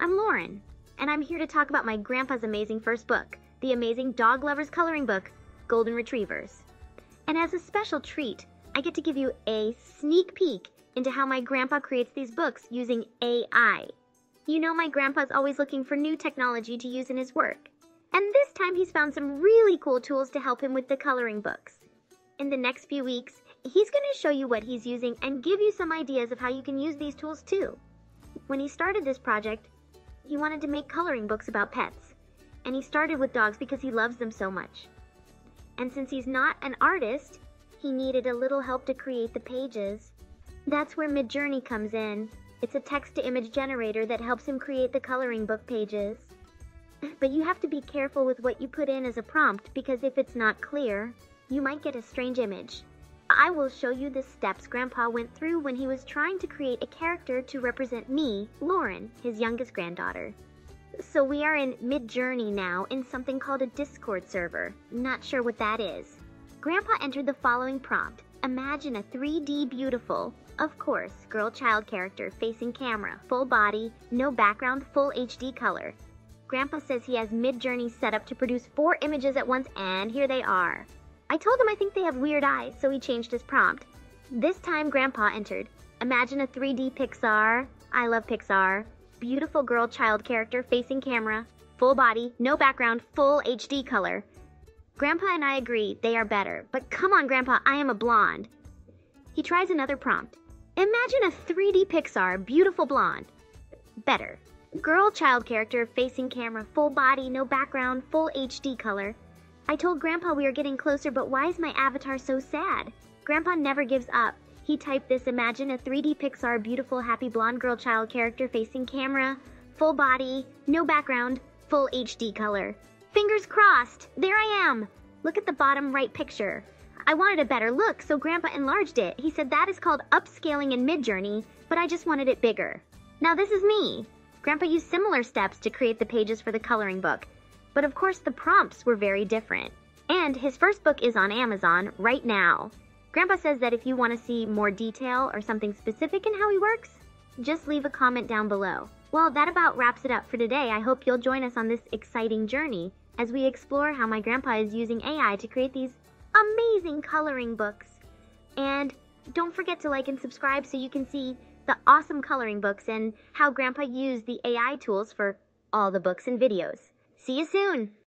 I'm Lauren, and I'm here to talk about my grandpa's amazing first book, the amazing dog lovers coloring book, Golden Retrievers. And as a special treat, I get to give you a sneak peek into how my grandpa creates these books using AI. You know, my grandpa's always looking for new technology to use in his work. And this time he's found some really cool tools to help him with the coloring books. In the next few weeks, he's going to show you what he's using and give you some ideas of how you can use these tools too. When he started this project, he wanted to make coloring books about pets, and he started with dogs because he loves them so much. And since he's not an artist, he needed a little help to create the pages. That's where Midjourney comes in. It's a text to image generator that helps him create the coloring book pages. But you have to be careful with what you put in as a prompt because if it's not clear, you might get a strange image. I will show you the steps Grandpa went through when he was trying to create a character to represent me, Lauren, his youngest granddaughter. So we are in Midjourney now in something called a Discord server. Not sure what that is. Grandpa entered the following prompt. Imagine a 3D beautiful, of course, girl child character facing camera, full body, no background, full HD color. Grandpa says he has Midjourney set up to produce four images at once, and here they are. I told him I think they have weird eyes, so he changed his prompt. This time, Grandpa entered. Imagine a 3D Pixar. I love Pixar. Beautiful girl child character facing camera. Full body, no background, full HD color. Grandpa and I agree they are better, but come on, Grandpa, I am a blonde. He tries another prompt. Imagine a 3D Pixar, beautiful blonde. Better. Girl child character facing camera, full body, no background, full HD color. I told Grandpa we are getting closer, but why is my avatar so sad? Grandpa never gives up. He typed this Imagine a 3D Pixar beautiful happy blonde girl child character facing camera, full body, no background, full HD color. Fingers crossed! There I am! Look at the bottom right picture. I wanted a better look, so Grandpa enlarged it. He said that is called upscaling in Midjourney, but I just wanted it bigger. Now this is me. Grandpa used similar steps to create the pages for the coloring book. But of course, the prompts were very different. And his first book is on Amazon right now. Grandpa says that if you want to see more detail or something specific in how he works, just leave a comment down below. Well, that about wraps it up for today. I hope you'll join us on this exciting journey as we explore how my grandpa is using AI to create these amazing coloring books. And don't forget to like and subscribe so you can see the awesome coloring books and how grandpa used the AI tools for all the books and videos. See you soon!